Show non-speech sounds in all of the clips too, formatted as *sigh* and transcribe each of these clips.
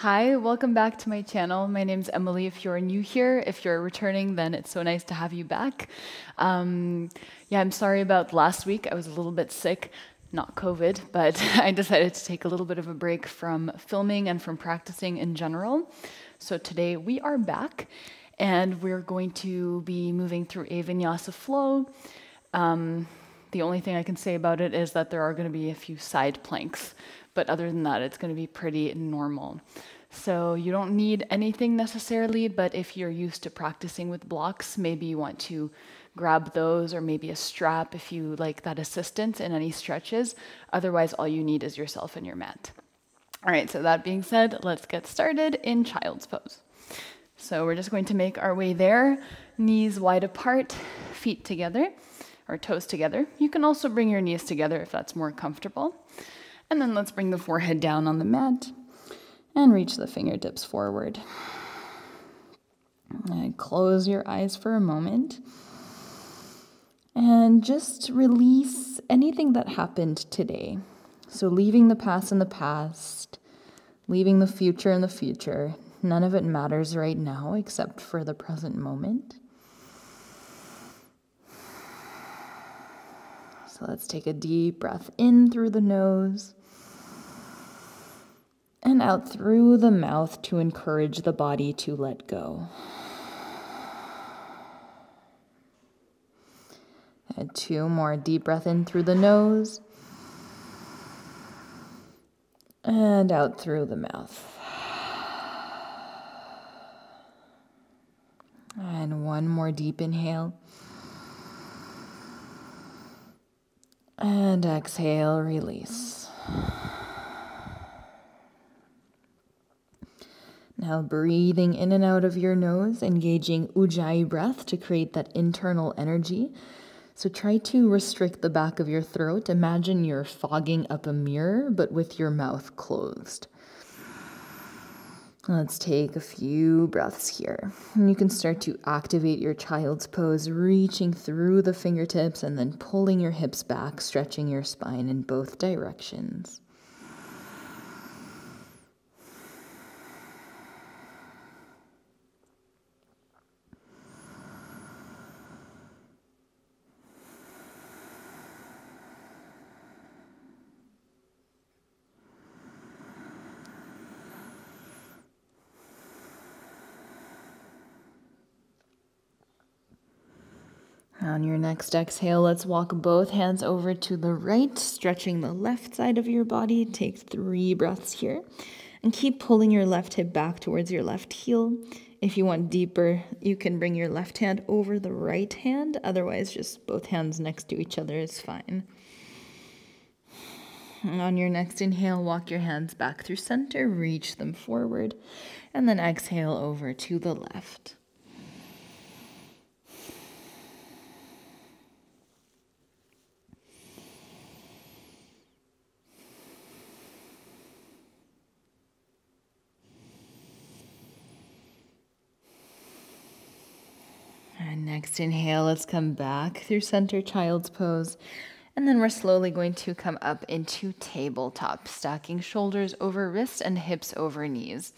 Hi, welcome back to my channel. My name's Emilie. If you're new here, if you're returning, then it's so nice to have you back. Um, yeah, I'm sorry about last week. I was a little bit sick, not COVID, but *laughs* I decided to take a little bit of a break from filming and from practicing in general. So today we are back and we're going to be moving through a vinyasa flow. Um, the only thing I can say about it is that there are going to be a few side planks, but other than that, it's going to be pretty normal. So you don't need anything necessarily, but if you're used to practicing with blocks, maybe you want to grab those or maybe a strap if you like that assistance in any stretches. Otherwise, all you need is yourself and your mat. All right, so that being said, let's get started in child's pose. So we're just going to make our way there, knees wide apart, feet together, or toes together. You can also bring your knees together if that's more comfortable. And then let's bring the forehead down on the mat and reach the fingertips forward. And close your eyes for a moment and just release anything that happened today. So, leaving the past in the past, leaving the future in the future. None of it matters right now except for the present moment. So, let's take a deep breath in through the nose and out through the mouth to encourage the body to let go. And two more deep breath in through the nose and out through the mouth. And one more deep inhale. And exhale, release. Now, breathing in and out of your nose, engaging Ujjayi breath to create that internal energy. So, try to restrict the back of your throat. Imagine you're fogging up a mirror, but with your mouth closed. Let's take a few breaths here. And you can start to activate your child's pose, reaching through the fingertips and then pulling your hips back, stretching your spine in both directions. On your next exhale, let's walk both hands over to the right, stretching the left side of your body. Take three breaths here and keep pulling your left hip back towards your left heel. If you want deeper, you can bring your left hand over the right hand. Otherwise, just both hands next to each other is fine. On your next inhale, walk your hands back through center, reach them forward, and then exhale over to the left. Next inhale, let's come back through center child's pose. And then we're slowly going to come up into tabletop, stacking shoulders over wrists and hips over knees.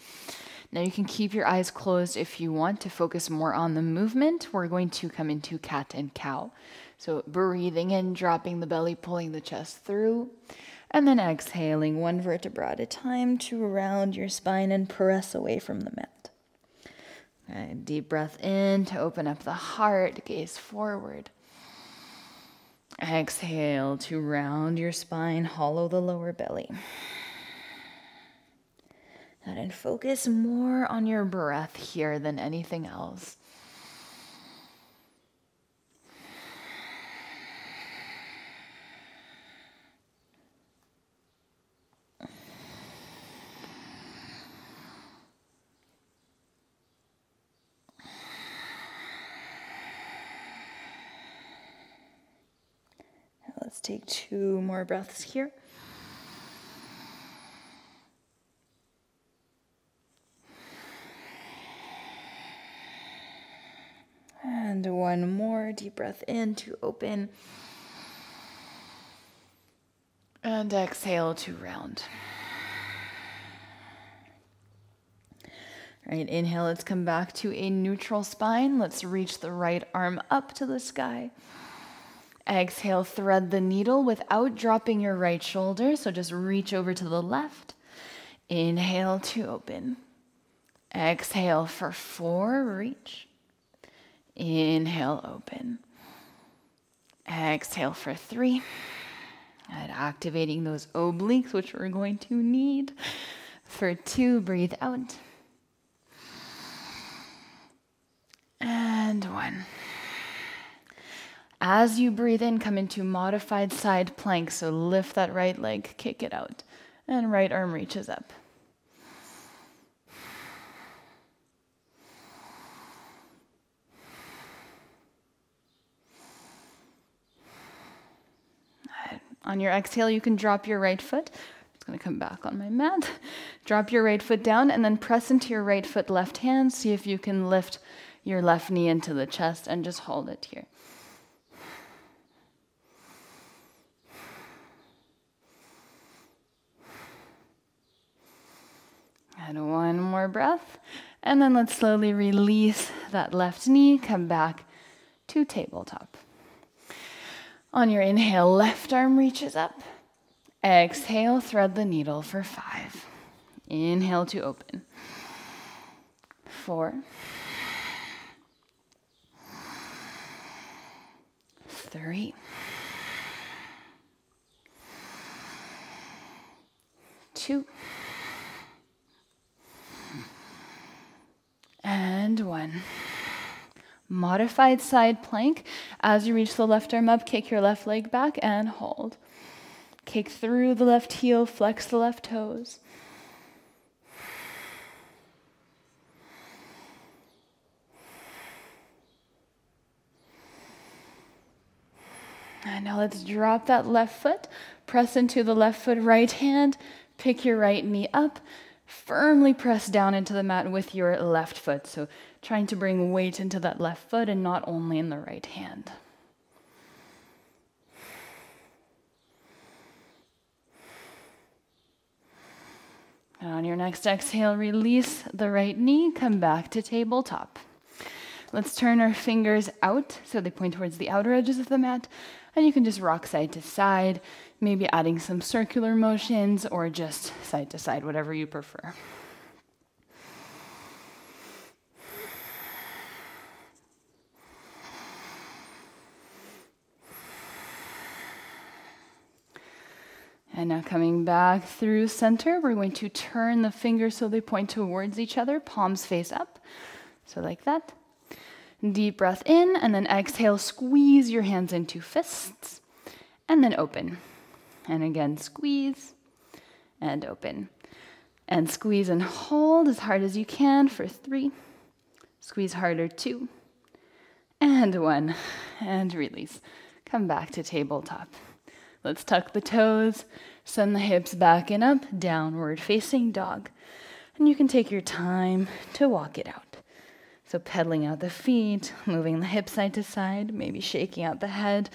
Now you can keep your eyes closed if you want to focus more on the movement. We're going to come into cat and cow. So breathing in, dropping the belly, pulling the chest through. And then exhaling one vertebra at a time to round your spine and press away from the mat. Deep breath in to open up the heart, gaze forward. Exhale to round your spine, hollow the lower belly. And focus more on your breath here than anything else. Let's take two more breaths here. And one more deep breath in to open. And exhale to round. Right, inhale, let's come back to a neutral spine. Let's reach the right arm up to the sky. Exhale, thread the needle without dropping your right shoulder. So just reach over to the left. Inhale to open. Exhale for four, reach. Inhale, open. Exhale for three. And activating those obliques, which we're going to need. For two, breathe out. And one. As you breathe in, come into modified side plank. So lift that right leg, kick it out, and right arm reaches up. On your exhale, you can drop your right foot. It's going to come back on my mat. Drop your right foot down and then press into your right foot, left hand. See if you can lift your left knee into the chest and just hold it here. And one more breath. And then let's slowly release that left knee, come back to tabletop. On your inhale, left arm reaches up. Exhale, thread the needle for five. Inhale to open. Four. Three. Two. And one. Modified side plank. As you reach the left arm up, kick your left leg back and hold. Kick through the left heel, flex the left toes. And now let's drop that left foot, press into the left foot, right hand, pick your right knee up, firmly press down into the mat with your left foot. So trying to bring weight into that left foot and not only in the right hand. And on your next exhale, release the right knee, come back to tabletop. Let's turn our fingers out so they point towards the outer edges of the mat, and you can just rock side to side, maybe adding some circular motions or just side to side, whatever you prefer. And now coming back through center, we're going to turn the fingers so they point towards each other, palms face up. So, like that. Deep breath in, and then exhale, squeeze your hands into fists, and then open. And again, squeeze and open. And squeeze and hold as hard as you can for three. Squeeze harder, two. And one. And release. Come back to tabletop. Let's tuck the toes, send the hips back and up, downward facing dog. And you can take your time to walk it out. So, pedaling out the feet, *laughs* moving the hips side to side, maybe shaking out the head,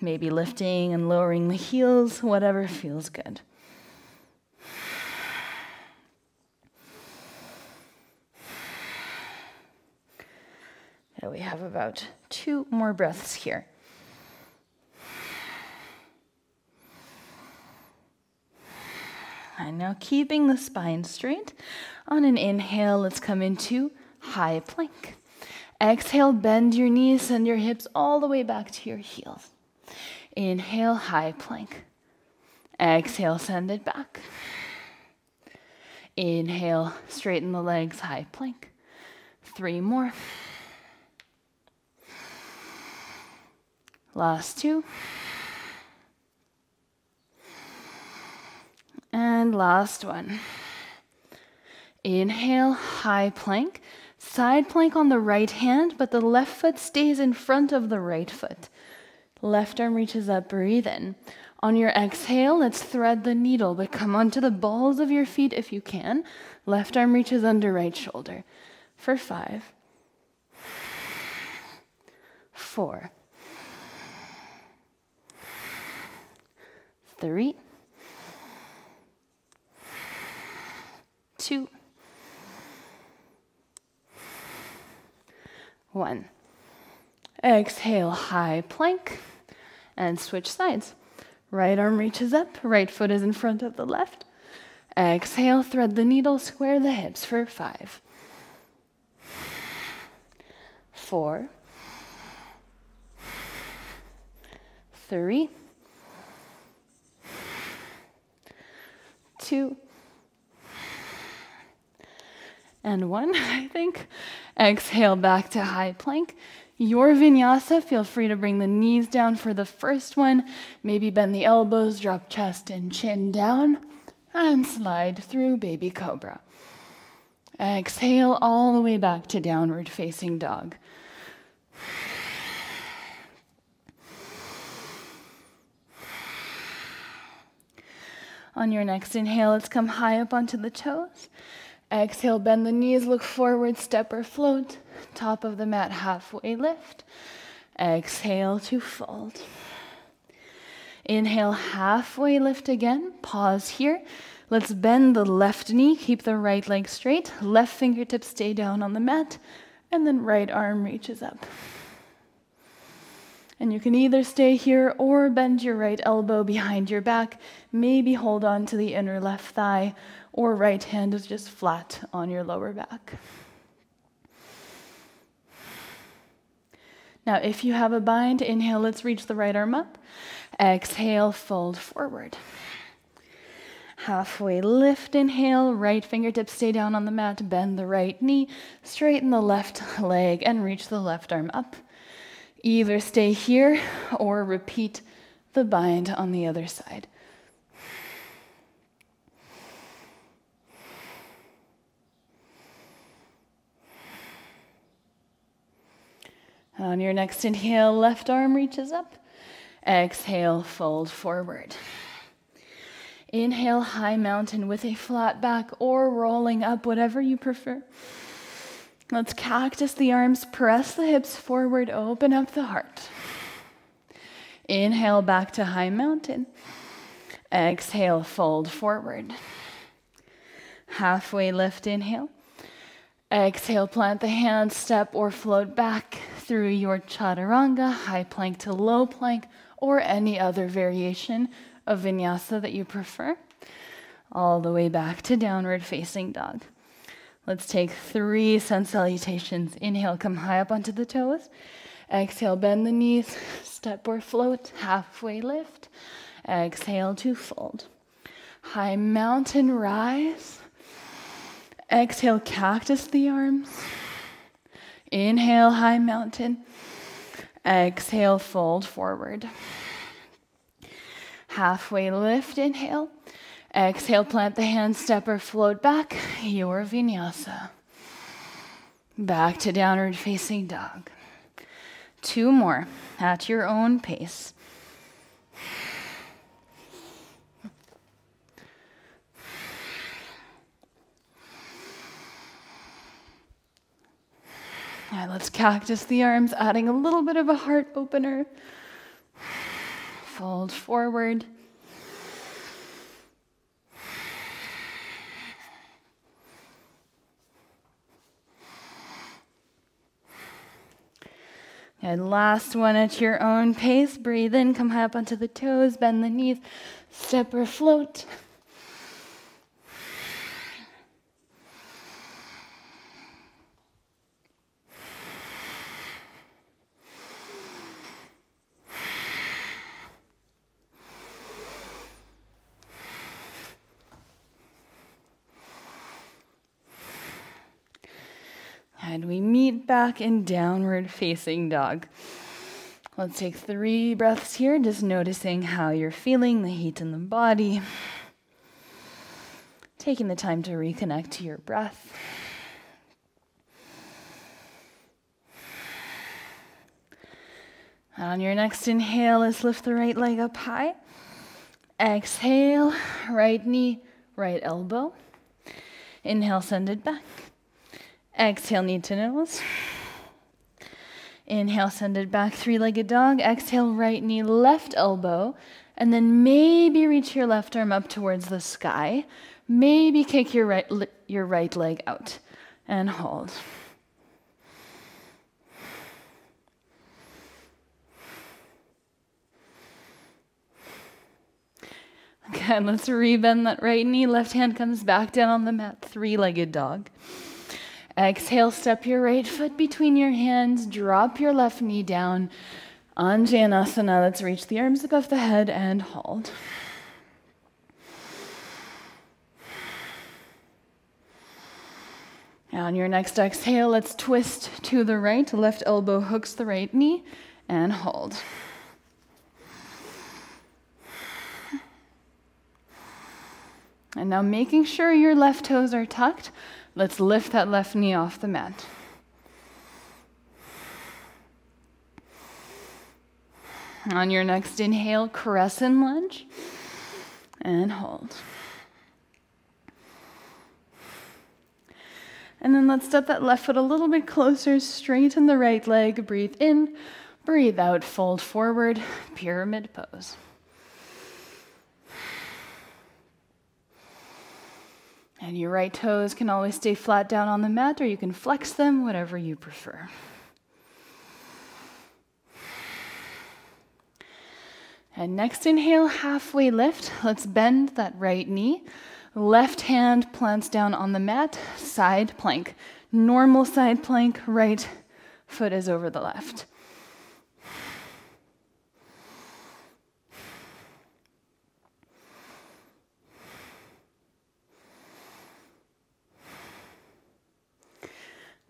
maybe lifting and lowering the heels, whatever feels good. And we have about two more breaths here. And now keeping the spine straight. On an inhale, let's come into high plank. Exhale, bend your knees, and your hips all the way back to your heels. Inhale, high plank. Exhale, send it back. Inhale, straighten the legs, high plank. Three more. Last two. And last one. Inhale, high plank. Side plank on the right hand, but the left foot stays in front of the right foot. Left arm reaches up, breathe in. On your exhale, let's thread the needle, but come onto the balls of your feet if you can. Left arm reaches under right shoulder. For five, four, three, two, one. Exhale, high plank, and switch sides. Right arm reaches up, right foot is in front of the left. Exhale, thread the needle, square the hips for five, four, three, two, and one, *laughs* I think. Exhale back to high plank. Your vinyasa, feel free to bring the knees down for the first one. Maybe bend the elbows, drop chest and chin down, and slide through baby cobra. Exhale all the way back to downward facing dog. On your next inhale, let's come high up onto the toes. Exhale, bend the knees, look forward, step or float. Top of the mat, halfway lift. Exhale to fold. Inhale, halfway lift again. Pause here. Let's bend the left knee, keep the right leg straight. Left fingertips stay down on the mat, and then right arm reaches up. And you can either stay here or bend your right elbow behind your back. Maybe hold on to the inner left thigh, or right hand is just flat on your lower back. Now, if you have a bind, inhale, let's reach the right arm up. Exhale, fold forward. Halfway lift, inhale, right fingertips stay down on the mat, bend the right knee, straighten the left leg, and reach the left arm up. Either stay here or repeat the bind on the other side. And On your next inhale, left arm reaches up. Exhale, fold forward. Inhale, high mountain with a flat back or rolling up, whatever you prefer. Let's cactus the arms, press the hips forward, open up the heart. Inhale back to high mountain. Exhale, fold forward. Halfway lift, inhale. Exhale, plant the hands, step or float back through your chaturanga, high plank to low plank, or any other variation of vinyasa that you prefer. All the way back to downward facing dog. Let's take three sun salutations. Inhale, come high up onto the toes. Exhale, bend the knees, step or float, halfway lift. Exhale to fold. High mountain rise. Exhale, cactus the arms. Inhale, high mountain. Exhale, fold forward. Halfway lift, inhale. Exhale, plant the hand step or float back, your vinyasa. Back to downward facing dog. Two more at your own pace. All right, let's cactus the arms, adding a little bit of a heart opener. Fold forward. And last one at your own pace. Breathe in, come high up onto the toes, bend the knees, step or float. And we meet back downward facing dog. Let's take three breaths here, just noticing how you're feeling, the heat in the body. Taking the time to reconnect to your breath. On your next inhale, let's lift the right leg up high. Exhale, right knee, right elbow. Inhale, send it back. Exhale, knee to nose. Inhale, send it back, three legged dog. Exhale, right knee, left elbow. And then maybe reach your left arm up towards the sky. Maybe kick your right, your right leg out and hold. Okay, let's rebend that right knee. Left hand comes back down on the mat, three legged dog. Exhale, step your right foot between your hands, drop your left knee down. Anjanasana, let's reach the arms above the head and hold. On your next exhale, let's twist to the right. Left elbow hooks the right knee and hold. And now making sure your left toes are tucked, let's lift that left knee off the mat. On your next inhale, crescent lunge and hold. And then let's step that left foot a little bit closer, straighten the right leg, breathe in, breathe out, fold forward, pyramid pose. And your right toes can always stay flat down on the mat, or you can flex them, whatever you prefer. And next inhale, halfway lift. Let's bend that right knee. Left hand plants down on the mat, side plank. Normal side plank, right foot is over the left.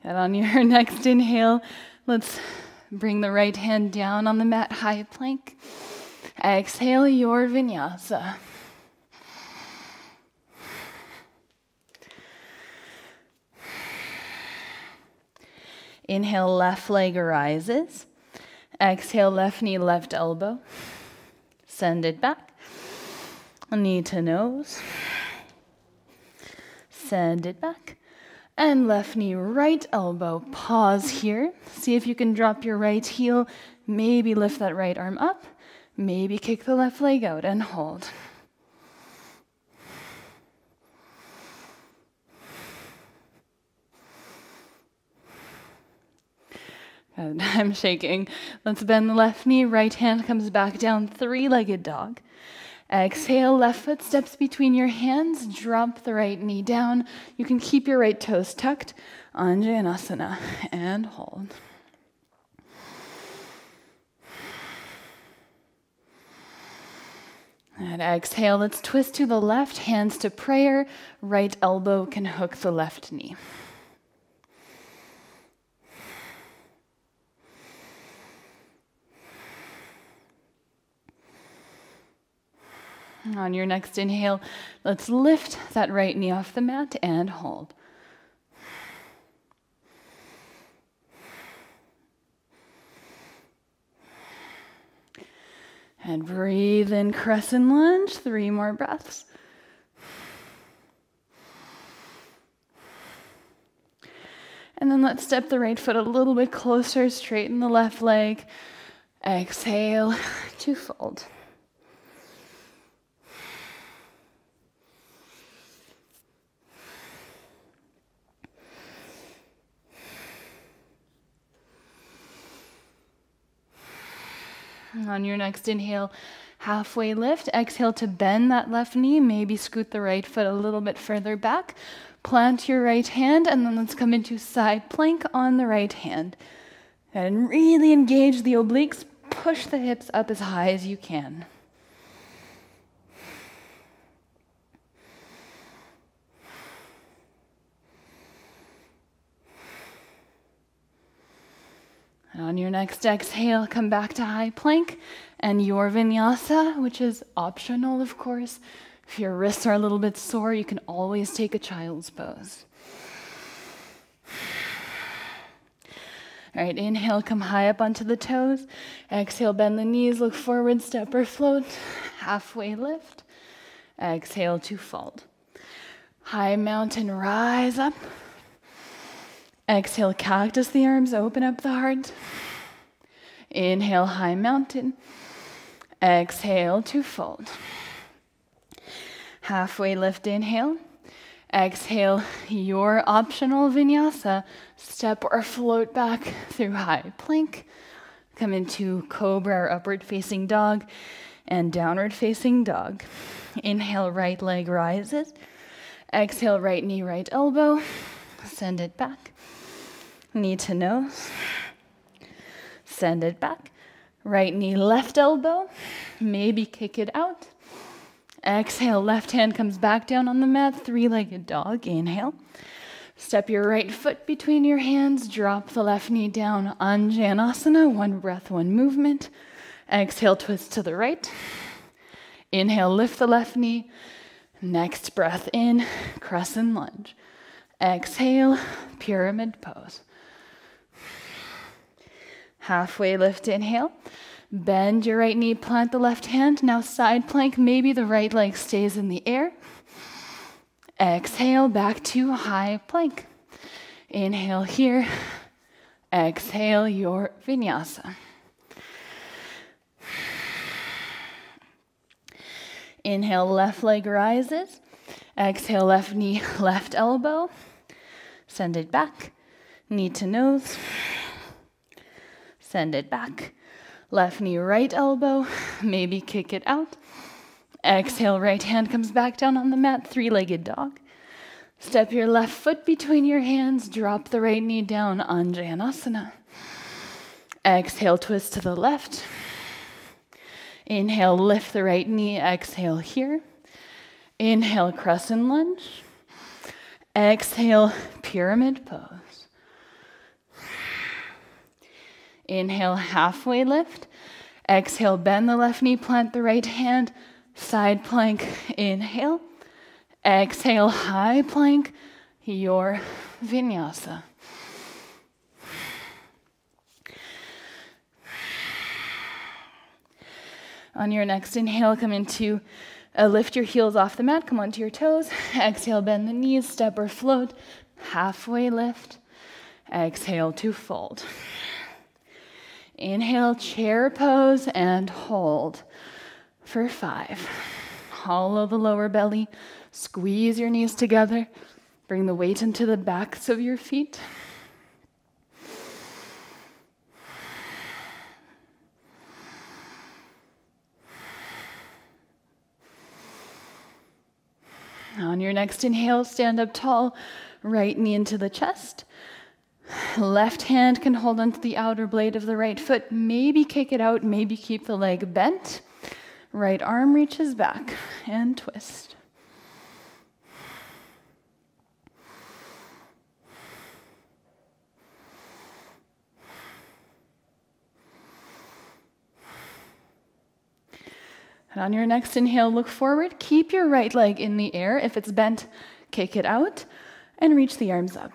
And on your *laughs* next inhale, let's bring the right hand down on the mat, high plank. Exhale your vinyasa. Inhale, left leg arises. Exhale, left knee, left elbow. Send it back. Knee to nose. Send it back. And left knee, right elbow. Pause here. See if you can drop your right heel. Maybe lift that right arm up. Maybe kick the left leg out and hold. *laughs* I'm shaking. Let's bend the left knee. Right hand comes back down, three legged dog. Exhale, left foot steps between your hands. Drop the right knee down. You can keep your right toes tucked. Anjanasana and hold. And exhale, let's twist to the left, hands to prayer. Right elbow can hook the left knee. On your next inhale, let's lift that right knee off the mat and hold. And breathe in crescent lunge, three more breaths. And then let's step the right foot a little bit closer, straighten the left leg. Exhale *laughs* to fold. On your next inhale, halfway lift. Exhale to bend that left knee. Maybe scoot the right foot a little bit further back. Plant your right hand, and then let's come into side plank on the right hand. And really engage the obliques. Push the hips up as high as you can. And on your next exhale, come back to high plank and your vinyasa, which is optional, of course. If your wrists are a little bit sore, you can always take a child's pose. All right, inhale, come high up onto the toes. Exhale, bend the knees, look forward, step or float. Halfway lift. Exhale to fold. High mountain, rise up. Exhale, cactus the arms, open up the heart. Inhale, high mountain. Exhale to fold. Halfway lift, inhale. Exhale, your optional vinyasa. Step or float back through high plank. Come into cobra or upward facing dog and downward facing dog. Inhale, right leg rises. Exhale, right knee, right elbow. Send it back. Knee to nose. Send it back. Right knee, left elbow. Maybe kick it out. Exhale, left hand comes back down on the mat, three legged dog. Inhale. Step your right foot between your hands, drop the left knee down. Anjanasana, one breath, one movement. Exhale, twist to the right. Inhale, lift the left knee. Next breath in, crescent lunge. Exhale, pyramid pose. Halfway lift, inhale. Bend your right knee, plant the left hand. Now side plank, maybe the right leg stays in the air. Exhale back to high plank. Inhale here. Exhale your vinyasa. Inhale, left leg rises. Exhale, left knee, left elbow. Send it back. Knee to nose. Send it back. Left knee, right elbow. *sighs* Maybe kick it out. Exhale, right hand comes back down on the mat, three legged dog. Step your left foot between your hands, drop the right knee down, Anjanasana. Exhale, twist to the left. Inhale, lift the right knee, exhale here. Inhale, crescent lunge. Exhale, pyramid pose. Inhale, halfway lift. Exhale, bend the left knee, plant the right hand. Side plank, inhale. Exhale, high plank, your vinyasa. On your next inhale, come into uh, lift your heels off the mat, come onto your toes. Exhale, bend the knees, step or float. Halfway lift. Exhale to fold. Inhale, chair pose, and hold for five. Hollow the lower belly, squeeze your knees together, bring the weight into the backs of your feet. On your next inhale, stand up tall, right knee into the chest. Left hand can hold onto the outer blade of the right foot, maybe kick it out, maybe keep the leg bent. Right arm reaches back and twist. And on your next inhale, look forward. Keep your right leg in the air. If it's bent, kick it out and reach the arms up.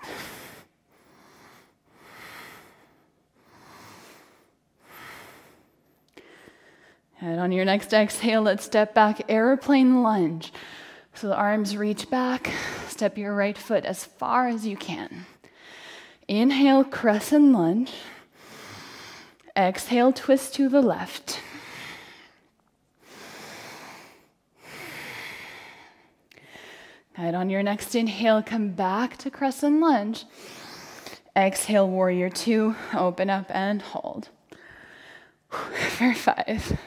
And on your next exhale, let's step back, airplane lunge. So the arms reach back, step your right foot as far as you can. Inhale, crescent lunge. Exhale, twist to the left. And on your next inhale, come back to crescent lunge. Exhale, warrior two, open up and hold. *laughs* For five.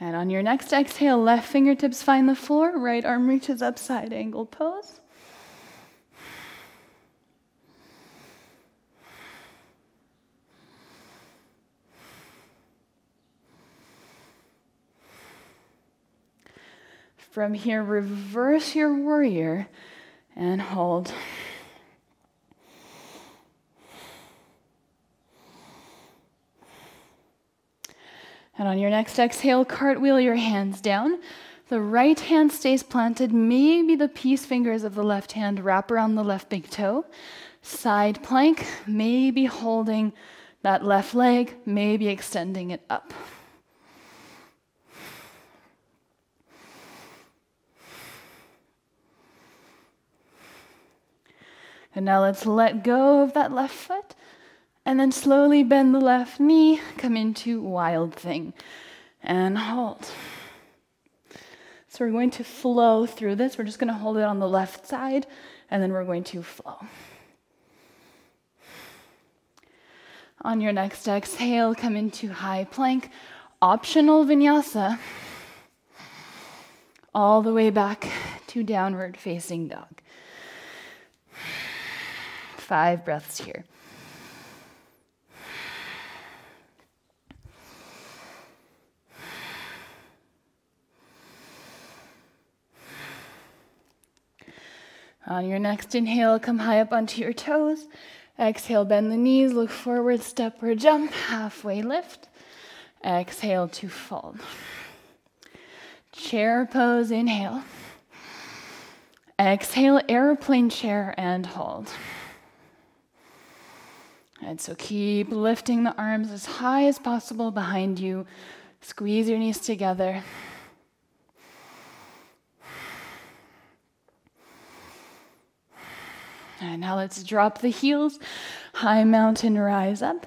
And on your next exhale, left fingertips find the floor, right arm reaches up, side angle pose. From here, reverse your warrior and hold. And on your next exhale, cartwheel your hands down. The right hand stays planted. Maybe the peace fingers of the left hand wrap around the left big toe. Side plank, maybe holding that left leg, maybe extending it up. And now let's let go of that left foot and then slowly bend the left knee, come into wild thing, and hold. So we're going to flow through this. We're just going to hold it on the left side, and then we're going to flow. On your next exhale, come into high plank, optional vinyasa, all the way back to downward facing dog. Five breaths here. On your next inhale, come high up onto your toes. Exhale, bend the knees, look forward, step or jump, halfway lift. Exhale to fold. Chair pose, inhale. Exhale, airplane chair and hold. And so keep lifting the arms as high as possible behind you. Squeeze your knees together. And now let's drop the heels. High mountain, rise up.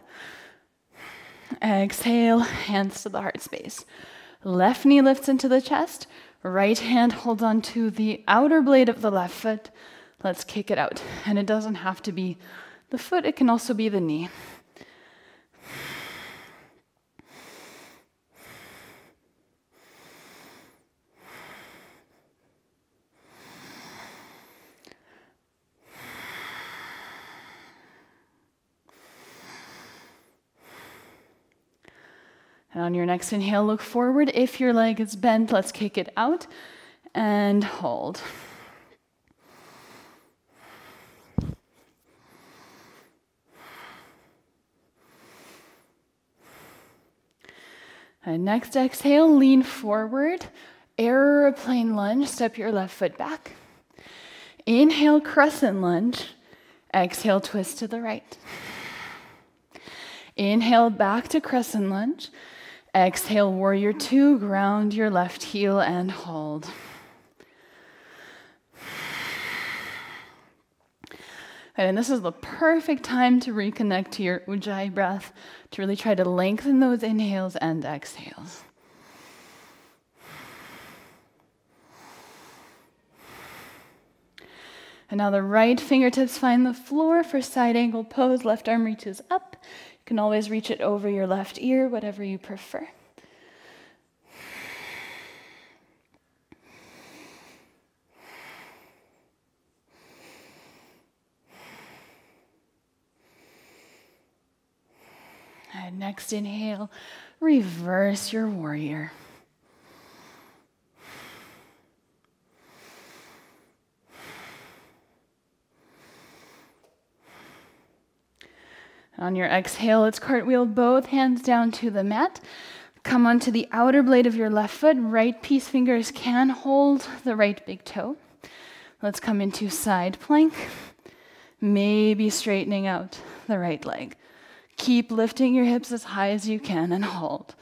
Exhale, hands to the heart space. Left knee lifts into the chest. Right hand holds on to the outer blade of the left foot. Let's kick it out. And it doesn't have to be the foot, it can also be the knee. And on your next inhale, look forward. If your leg is bent, let's kick it out and hold. And next exhale, lean forward, airplane lunge, step your left foot back. Inhale, crescent lunge. Exhale, twist to the right. Inhale, back to crescent lunge. Exhale, warrior two, ground your left heel and hold. And this is the perfect time to reconnect to your ujjayi breath, to really try to lengthen those inhales and exhales. And now the right fingertips find the floor for side angle pose. Left arm reaches up can always reach it over your left ear, whatever you prefer. And next inhale, reverse your warrior. On your exhale, let's cartwheel both hands down to the mat. Come onto the outer blade of your left foot. Right peace fingers can hold the right big toe. Let's come into side plank. Maybe straightening out the right leg. Keep lifting your hips as high as you can and hold.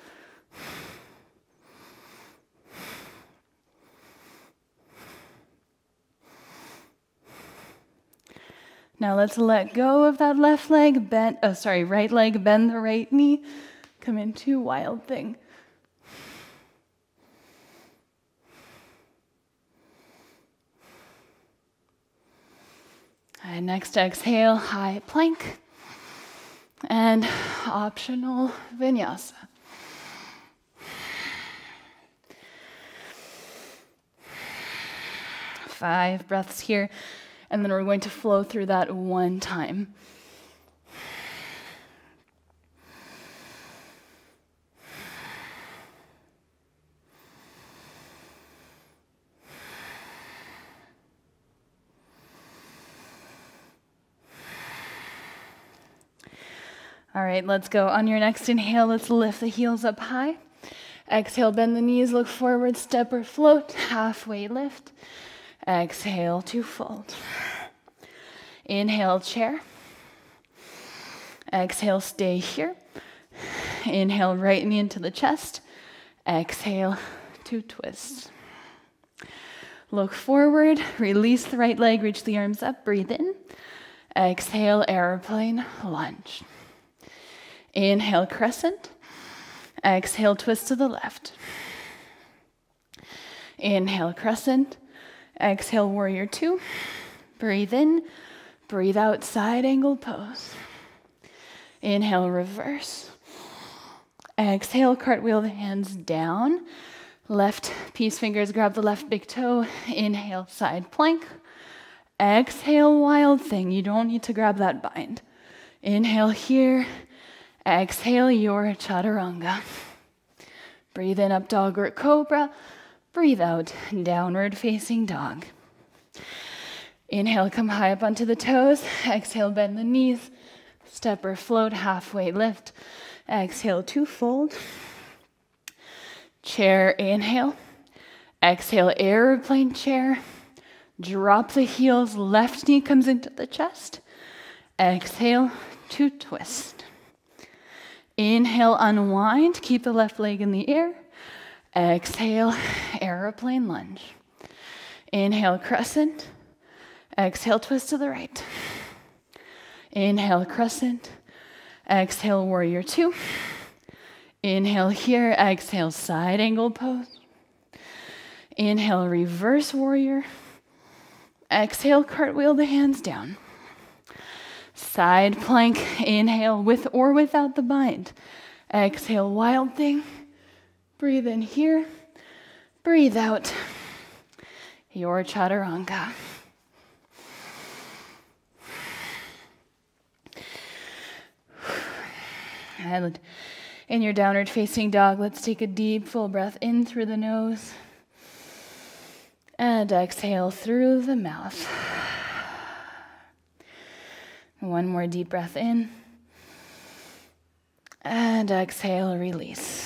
Now let's let go of that left leg, bend, oh, sorry, right leg, bend the right knee, come into wild thing. And next exhale, high plank and optional vinyasa. Five breaths here. And then we're going to flow through that one time. All right, let's go. On your next inhale, let's lift the heels up high. Exhale, bend the knees, look forward, step or float, halfway lift. Exhale to fold. Inhale, chair. Exhale, stay here. Inhale, right knee into the chest. Exhale to twist. Look forward, release the right leg, reach the arms up, breathe in. Exhale, airplane lunge. Inhale, crescent. Exhale, twist to the left. Inhale, crescent. Exhale, warrior two. Breathe in, breathe out, side angle pose. Inhale, reverse. Exhale, cartwheel the hands down. Left peace fingers grab the left big toe. Inhale, side plank. Exhale, wild thing. You don't need to grab that bind. Inhale here. Exhale, your chaturanga. Breathe in, up dog or cobra. Breathe out, downward facing dog. Inhale, come high up onto the toes. Exhale, bend the knees. Step or float, halfway lift. Exhale, two fold. Chair, inhale. Exhale, airplane chair. Drop the heels, left knee comes into the chest. Exhale to twist. Inhale, unwind, keep the left leg in the air. Exhale, aeroplane lunge. Inhale, crescent. Exhale, twist to the right. Inhale, crescent. Exhale, warrior two. Inhale here, exhale, side angle pose. Inhale, reverse warrior. Exhale, cartwheel the hands down. Side plank, inhale with or without the bind. Exhale, wild thing. Breathe in here. Breathe out. Your chaturanga. And in your downward facing dog, let's take a deep, full breath in through the nose. And exhale through the mouth. One more deep breath in. And exhale, release.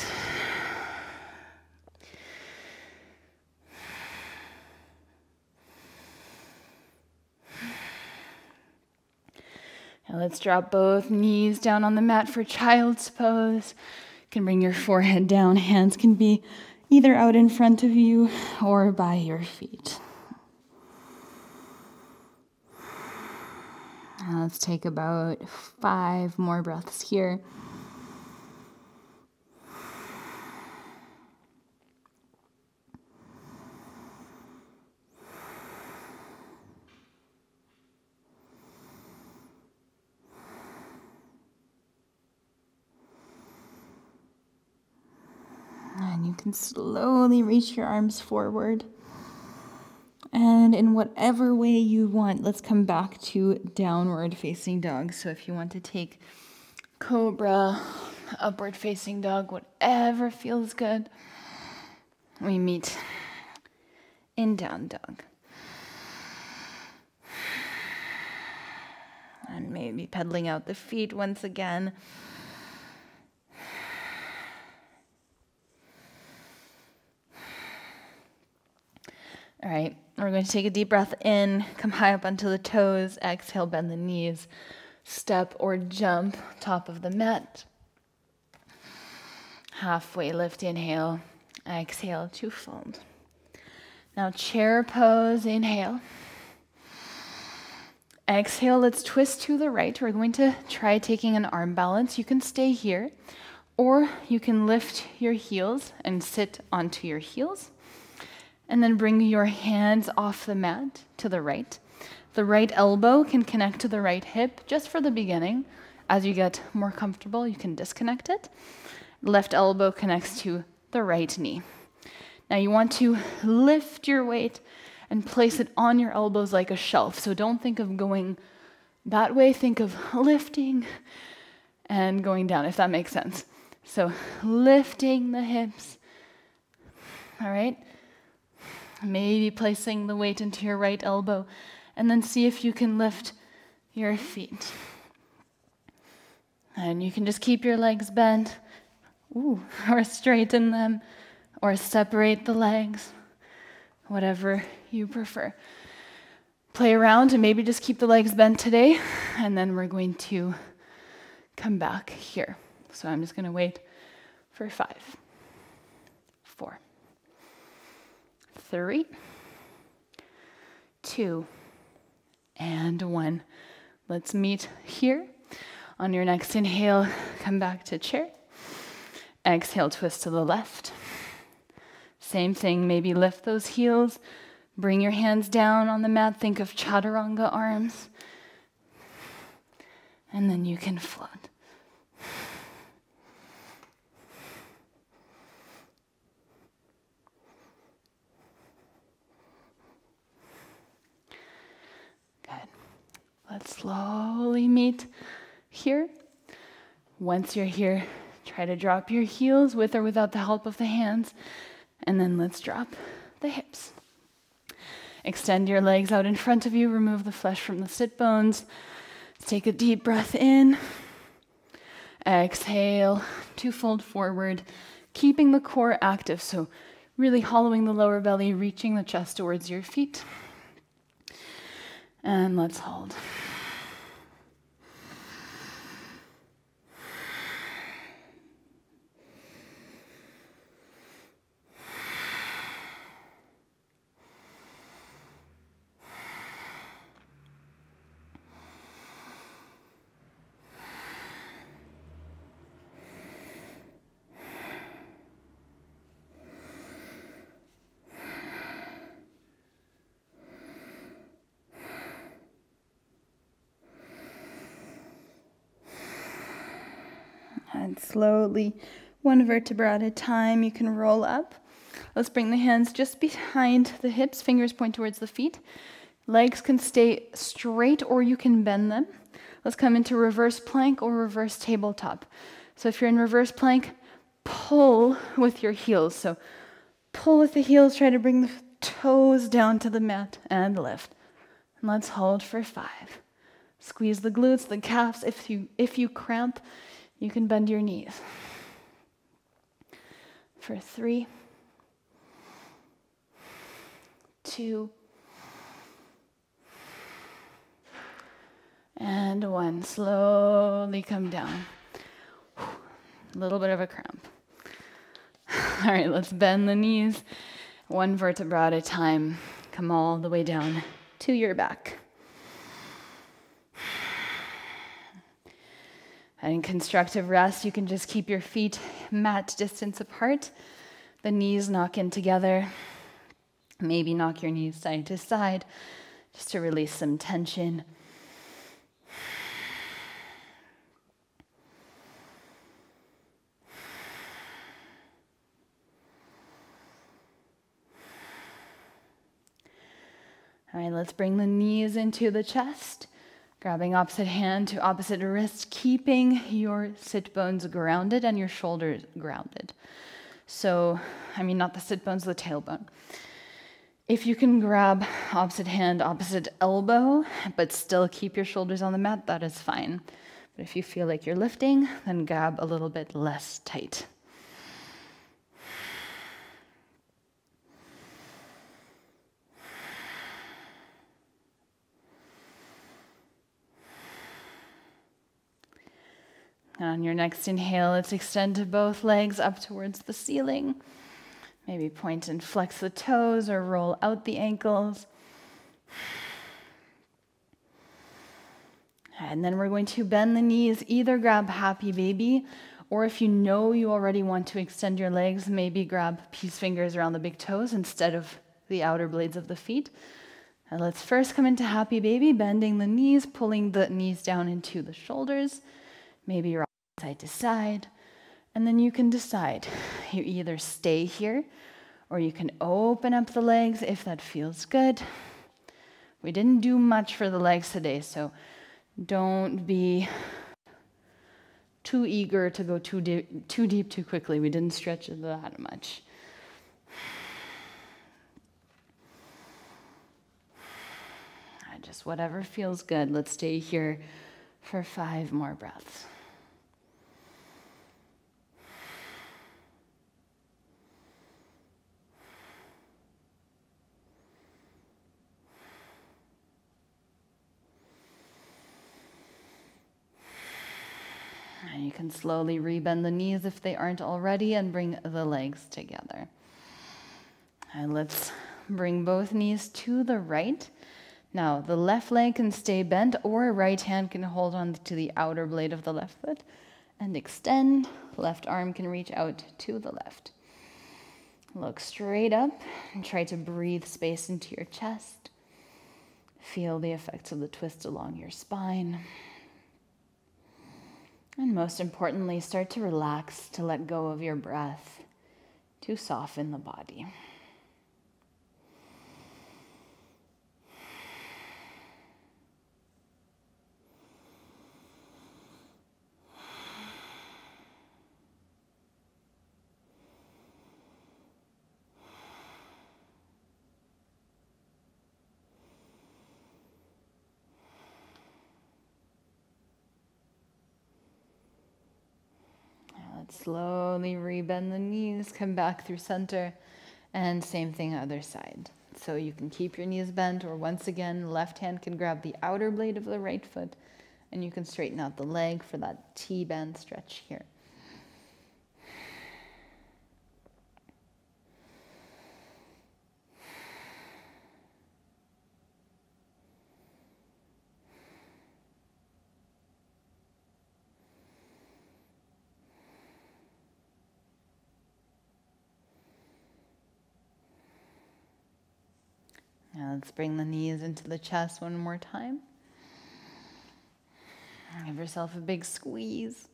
Now let's drop both knees down on the mat for child's pose. You can bring your forehead down. Hands can be either out in front of you or by your feet. Now let's take about five more breaths here. Slowly reach your arms forward. And in whatever way you want, let's come back to downward facing dog. So if you want to take cobra, upward facing dog, whatever feels good, we meet in down dog. And maybe pedaling out the feet once again. All right, we're going to take a deep breath in, come high up onto the toes, exhale, bend the knees, step or jump top of the mat. Halfway lift, inhale, exhale, two fold. Now, chair pose, inhale. Exhale, let's twist to the right. We're going to try taking an arm balance. You can stay here, or you can lift your heels and sit onto your heels. And then bring your hands off the mat to the right. The right elbow can connect to the right hip just for the beginning. As you get more comfortable, you can disconnect it. Left elbow connects to the right knee. Now you want to lift your weight and place it on your elbows like a shelf. So don't think of going that way, think of lifting and going down, if that makes sense. So lifting the hips. All right? Maybe placing the weight into your right elbow, and then see if you can lift your feet. And you can just keep your legs bent, ooh, *laughs* or straighten them, or separate the legs, whatever you prefer. Play around and maybe just keep the legs bent today, and then we're going to come back here. So I'm just going to wait for five, four three, two, and one. Let's meet here. On your next inhale, come back to chair. Exhale, twist to the left. Same thing, maybe lift those heels. Bring your hands down on the mat. Think of chaturanga arms. And then you can float. Let's slowly meet here. Once you're here, try to drop your heels with or without the help of the hands. And then let's drop the hips. Extend your legs out in front of you, remove the flesh from the sit bones. Take a deep breath in. Exhale to fold forward, keeping the core active. So, really hollowing the lower belly, reaching the chest towards your feet. And let's hold. And slowly, one vertebra at a time, you can roll up. Let's bring the hands just behind the hips, fingers point towards the feet. Legs can stay straight or you can bend them. Let's come into reverse plank or reverse tabletop. So if you're in reverse plank, pull with your heels. So pull with the heels, try to bring the toes down to the mat and lift. And let's hold for five. Squeeze the glutes, the calves. If you if you cramp, you can bend your knees. For three, two, and one. Slowly come down. A little bit of a cramp. All right, let's bend the knees one vertebra at a time. Come all the way down to your back. And in constructive rest, you can just keep your feet mat distance apart, the knees knock in together. Maybe knock your knees side to side just to release some tension. All right, let's bring the knees into the chest. Grabbing opposite hand to opposite wrist, keeping your sit bones grounded and your shoulders grounded. So, I mean, not the sit bones, the tailbone. If you can grab opposite hand, opposite elbow, but still keep your shoulders on the mat, that is fine. But if you feel like you're lifting, then grab a little bit less tight. And on your next inhale, let's extend both legs up towards the ceiling. Maybe point and flex the toes or roll out the ankles. And then we're going to bend the knees, either grab happy baby, or if you know you already want to extend your legs, maybe grab peace fingers around the big toes instead of the outer blades of the feet. And let's first come into happy baby, bending the knees, pulling the knees down into the shoulders. Maybe rock side to side. And then you can decide. *laughs* You either stay here or you can open up the legs if that feels good. We didn't do much for the legs today, so don't be *sighs* too eager to go too, deep, too deep too quickly. We didn't stretch that much. *sighs* Just whatever feels good. Let's stay here for five more breaths. You can slowly rebend the knees if they aren't already and bring the legs together. And let's bring both knees to the right. Now, the left leg can stay bent, or right hand can hold on to the outer blade of the left foot and extend. Left arm can reach out to the left. Look straight up and try to breathe space into your chest. Feel the effects of the twist along your spine. And most importantly, start to relax, to let go of your breath, to soften the body. Slowly rebend the knees, come back through center, and same thing other side. So you can keep your knees bent, or once again, left hand can grab the outer blade of the right foot, and you can straighten out the leg for that IT band stretch here. Now let's bring the knees into the chest one more time. Give yourself a big squeeze.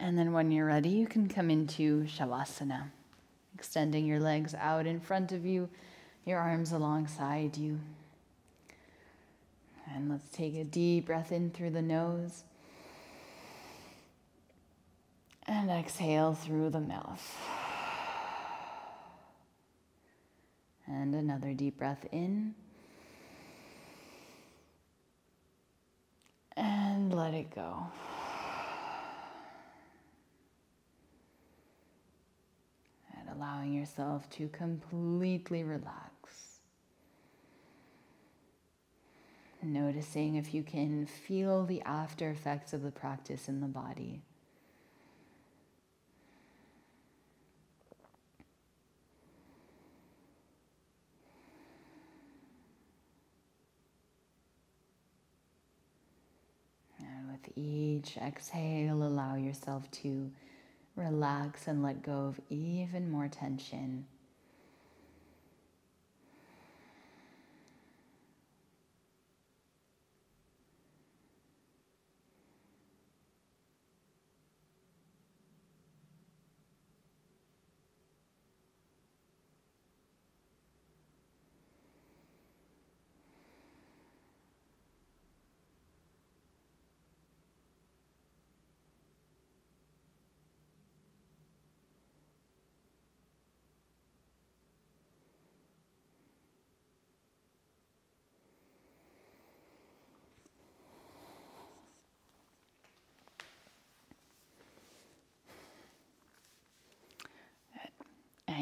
And then when you're ready, you can come into Shavasana, extending your legs out in front of you, your arms alongside you. And let's take a deep breath in through the nose. And exhale through the mouth. And another deep breath in. And let it go. And allowing yourself to completely relax. Noticing if you can feel the after effects of the practice in the body. with each exhale, allow yourself to relax and let go of even more tension.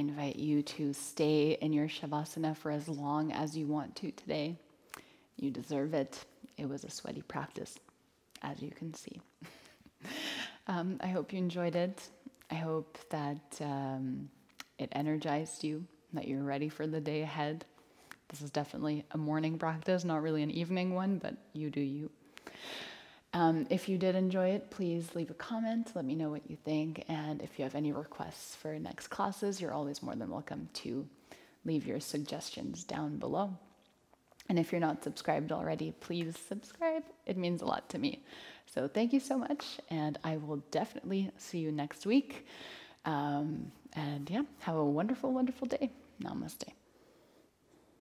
Invite you to stay in your Shavasana for as long as you want to today. You deserve it. It was a sweaty practice, as you can see. *laughs* um, I hope you enjoyed it. I hope that um, it energized you, that you're ready for the day ahead. This is definitely a morning practice, not really an evening one, but you do you. Um, if you did enjoy it, please leave a comment. Let me know what you think. And if you have any requests for next classes, you're always more than welcome to leave your suggestions down below. And if you're not subscribed already, please subscribe. It means a lot to me. So thank you so much. And I will definitely see you next week. Um, and yeah, have a wonderful, wonderful day. Namaste.